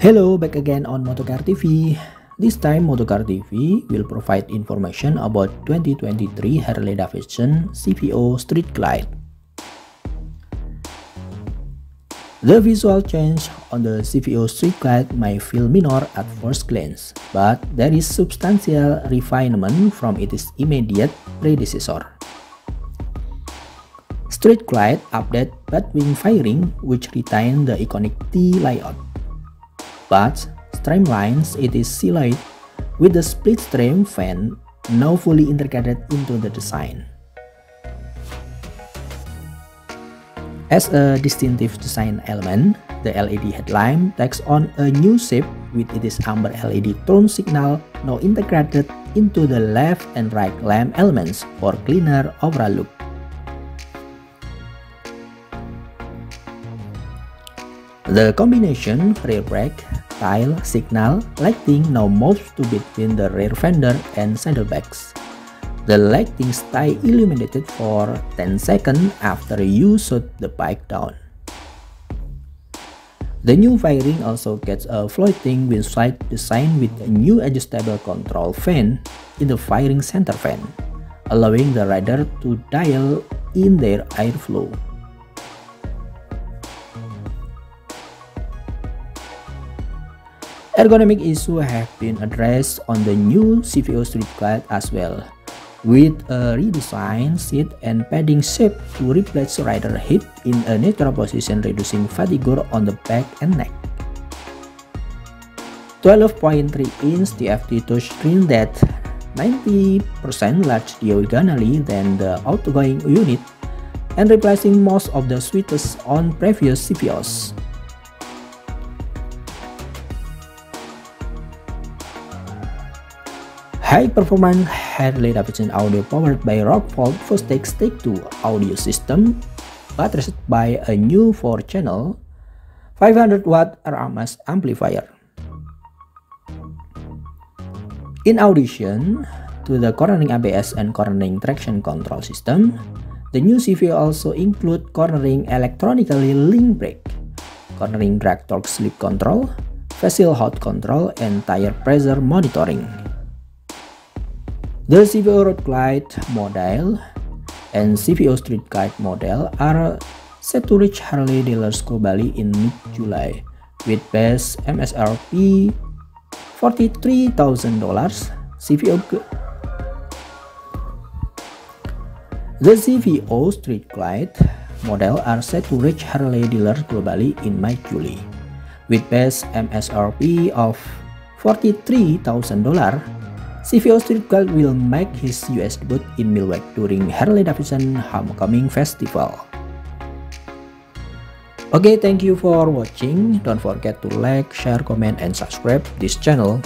Hello, back again on MOTO-CAR TV. This time MOTO-CAR TV will provide information about 2023 Harley Davidson CVO Street Glide. The visual change on the CVO Street Glide may feel minor at first glance, but there is substantial refinement from its immediate predecessor. Street Glide update Batwing fairing, which retain the iconic T layout but streamlines its silhouette with the split stream fan now fully integrated into the design. As a distinctive design element, the LED headlamp takes on a new shape with its amber LED turn signal now integrated into the left and right lamp elements for cleaner overall look. The combination rear brake tail signal lighting now moves to between the rear fender and saddlebags. The lighting stay illuminated for 10 seconds after you shut the bike down. The new fairing also gets a floating windshield design with a new adjustable control fan in the fairing center fan, allowing the rider to dial in their airflow. Ergonomic issues have been addressed on the new CVO Street Glide as well, with a redesigned seat and padding shape to replace rider head in a neutral position reducing fatigue on the back and neck. 12.3-inch TFT touchscreen that 90% large diagonally than the outgoing unit and replacing most of the switches on previous CVOs. High performance Harley Davidson audio powered by Rockford Fosgate Stage 2 audio system, buttressed by a new 4-channel 500 watt RMS amplifier. In addition to the cornering ABS and cornering traction control system, the new CV also include cornering electronically link brake, cornering drag torque slip control, vehicle hold control, and tire pressure monitoring. The CVO Road Glide model and CVO Street Glide model are set to reach Harley dealers globally in mid-July with base MSRP $43,000 CVO The CVO Street Glide model are set to reach Harley dealers globally in mid-July with base MSRP of $43,000 CVO Street Glide will make his US debut in Milwaukee during Harley-Davidson Homecoming Festival. Okay, thank you for watching. Don't forget to like, share, comment, and subscribe this channel.